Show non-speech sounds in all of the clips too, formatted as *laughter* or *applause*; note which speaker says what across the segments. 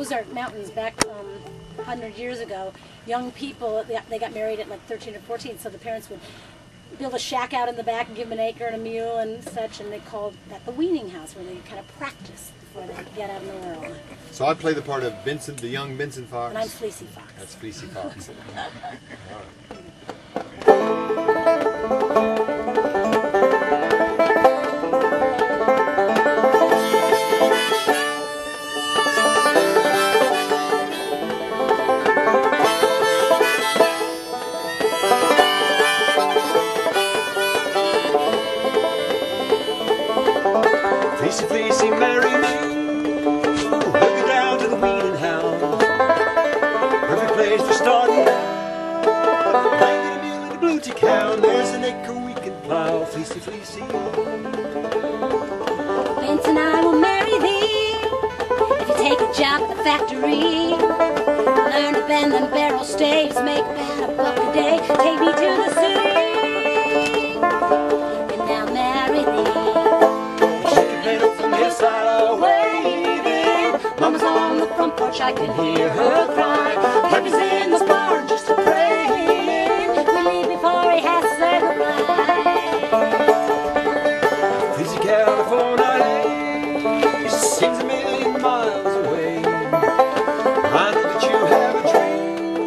Speaker 1: Ozark Mountains back um, 100 years ago, young people, they, they got married at like 13 or 14, so the parents would build a shack out in the back and give them an acre and a mule and such, and they called that the weaning house, where they kind of practice before they get out in the world.
Speaker 2: So I play the part of Vincent, the young Vincent Fox.
Speaker 1: And I'm Fleecy Fox.
Speaker 2: That's Fleecy Fox. *laughs*
Speaker 3: Fleecy, fleecy, marry me. Hook it down to the weaning house. Perfect place for starting out. Blanket mule and a blue tick hound. There's an acre we can plow. Fleecy, fleecy.
Speaker 1: Vince and I will marry thee if you take a job at the factory. Learn to bend them barrel staves, make about a buck a day. I can hear her cry. Happy's in the barn, just a praying. We leave before he has to say goodbye.
Speaker 3: Fleecy, California. It seems a million miles away. I know that you have a dream.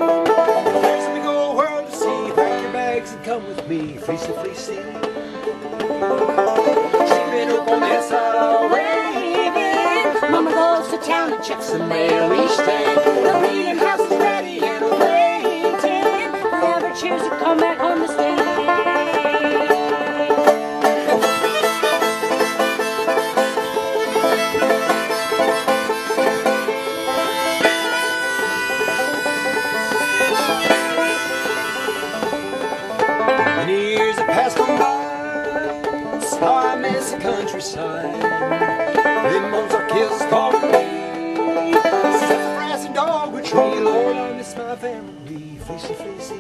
Speaker 3: There's a big old world to see. Pack your bags and come with me. Fleecy, fleecy.
Speaker 1: Checks the mail each day. The weaning house is ready and waiting. Whoever chooses to come
Speaker 3: passed on the countryside. Them Ozark kills Miss my family. Fleecy, fleecy.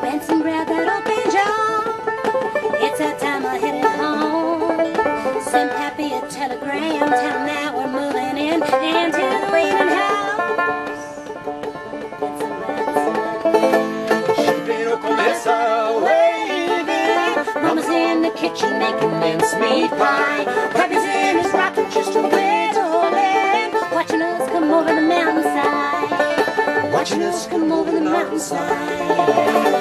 Speaker 1: Benson grabbed that old banjo. It's that time of heading home. Send Pappy a telegram. Tell him that we're moving in into the weaning house.
Speaker 3: She's been up on waving.
Speaker 1: Mama's in the kitchen making mincemeat pie. Come over the mountainside.